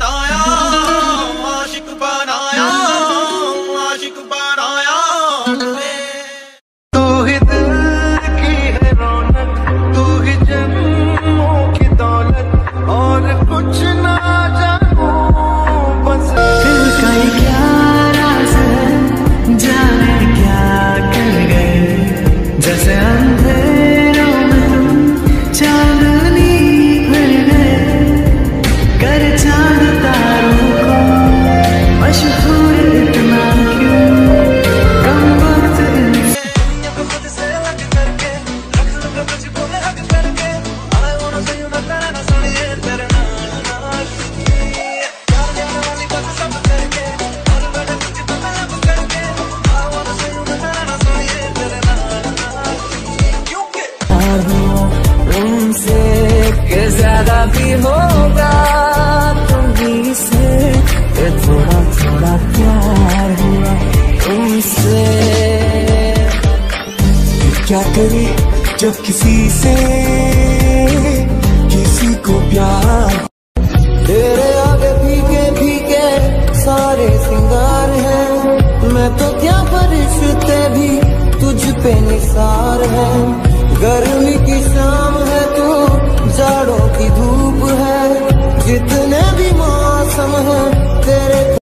on, on. भी होगा तुम्ही से ये थोड़ा थोड़ा प्यार हुआ तुमसे। क्या करे जब किसी से किसी को प्यार? तेरे आगे फीके फीके सारे सिंगार हैं। मैं तो क्या फरिश्ते भी तुझ पे निसार है। गर्मी